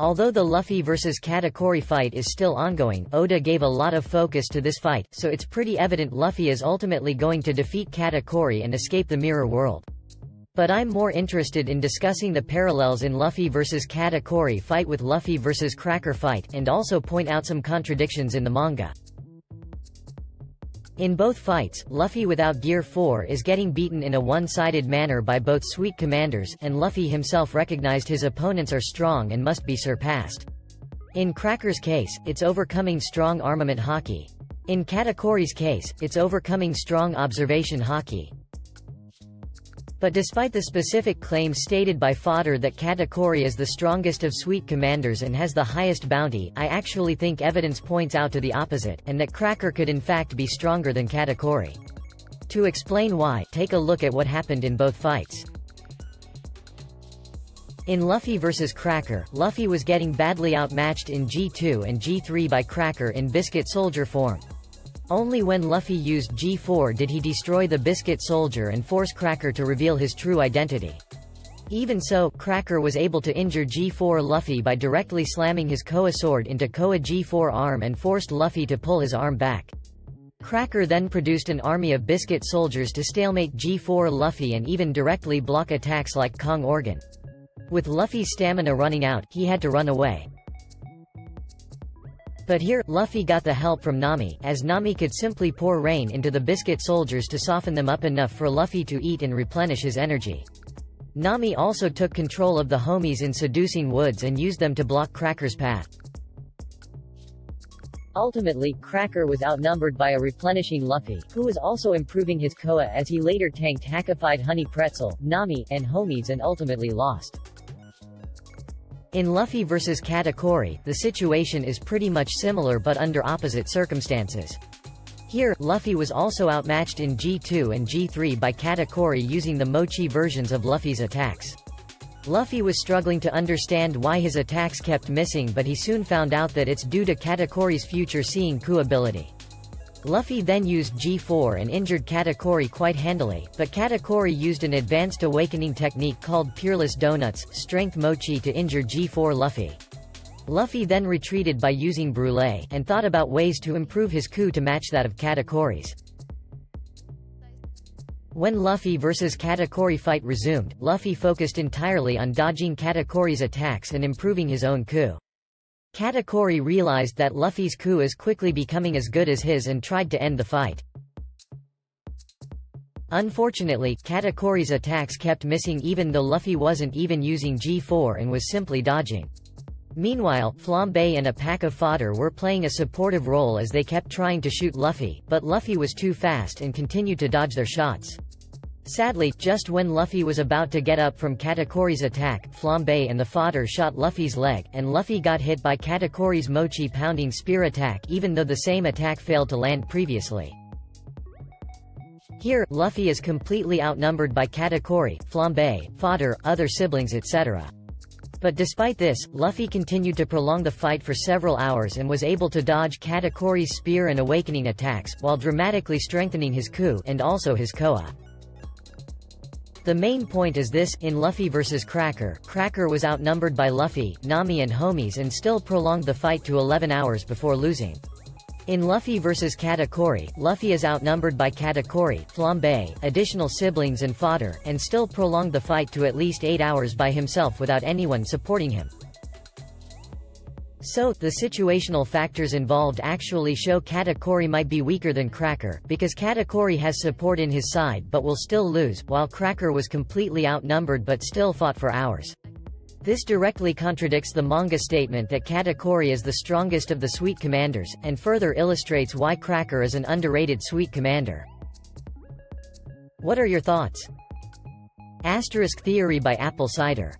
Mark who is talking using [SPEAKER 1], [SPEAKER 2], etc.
[SPEAKER 1] Although the Luffy vs Katakuri fight is still ongoing, Oda gave a lot of focus to this fight, so it's pretty evident Luffy is ultimately going to defeat Katakuri and escape the mirror world. But I'm more interested in discussing the parallels in Luffy vs Katakuri fight with Luffy vs Cracker fight, and also point out some contradictions in the manga. In both fights, Luffy without Gear 4 is getting beaten in a one-sided manner by both Sweet Commanders, and Luffy himself recognized his opponents are strong and must be surpassed. In Cracker's case, it's overcoming strong armament haki. In Katakuri's case, it's overcoming strong observation haki. But despite the specific claims stated by Fodder that Katakuri is the strongest of Sweet Commanders and has the highest bounty, I actually think evidence points out to the opposite, and that Cracker could in fact be stronger than Katakuri. To explain why, take a look at what happened in both fights. In Luffy vs Cracker, Luffy was getting badly outmatched in G2 and G3 by Cracker in Biscuit Soldier form. Only when Luffy used G4 did he destroy the Biscuit Soldier and force Cracker to reveal his true identity. Even so, Cracker was able to injure G4 Luffy by directly slamming his CoA sword into CoA G4 arm and forced Luffy to pull his arm back. Cracker then produced an army of Biscuit soldiers to stalemate G4 Luffy and even directly block attacks like Kong Organ. With Luffy's stamina running out, he had to run away. But here, Luffy got the help from Nami, as Nami could simply pour rain into the biscuit soldiers to soften them up enough for Luffy to eat and replenish his energy. Nami also took control of the homies in seducing woods and used them to block Cracker's path. Ultimately, Cracker was outnumbered by a replenishing Luffy, who was also improving his CoA as he later tanked Hackified Honey Pretzel, Nami, and homies and ultimately lost. In Luffy vs Katakuri, the situation is pretty much similar but under opposite circumstances. Here, Luffy was also outmatched in G2 and G3 by Katakuri using the Mochi versions of Luffy's attacks. Luffy was struggling to understand why his attacks kept missing but he soon found out that it's due to Katakuri's future seeing Ku ability. Luffy then used G4 and injured Katakuri quite handily, but Katakuri used an advanced awakening technique called Peerless Donuts, Strength Mochi to injure G4 Luffy. Luffy then retreated by using Brûlé, and thought about ways to improve his Ku to match that of Katakuri's. When Luffy vs Katakuri fight resumed, Luffy focused entirely on dodging Katakuri's attacks and improving his own Ku. Katakuri realized that Luffy's Ku is quickly becoming as good as his and tried to end the fight. Unfortunately, Katakuri's attacks kept missing even though Luffy wasn't even using G4 and was simply dodging. Meanwhile, Flambe and a pack of fodder were playing a supportive role as they kept trying to shoot Luffy, but Luffy was too fast and continued to dodge their shots. Sadly, just when Luffy was about to get up from Katakuri's attack, Flambe and the fodder shot Luffy's leg, and Luffy got hit by Katakuri's Mochi pounding spear attack even though the same attack failed to land previously. Here, Luffy is completely outnumbered by Katakuri, Flambe, fodder, other siblings etc. But despite this, Luffy continued to prolong the fight for several hours and was able to dodge Katakuri's spear and awakening attacks, while dramatically strengthening his Ku and also his CoA. The main point is this, in Luffy vs Cracker, Cracker was outnumbered by Luffy, Nami and homies and still prolonged the fight to 11 hours before losing. In Luffy vs Katakuri, Luffy is outnumbered by Katakuri, Flambe, additional siblings and fodder, and still prolonged the fight to at least 8 hours by himself without anyone supporting him. So, the situational factors involved actually show Katakuri might be weaker than Cracker, because Katakuri has support in his side but will still lose, while Cracker was completely outnumbered but still fought for hours. This directly contradicts the manga statement that Katakuri is the strongest of the Sweet Commanders, and further illustrates why Cracker is an underrated Sweet Commander. What are your thoughts? Asterisk Theory by Apple Cider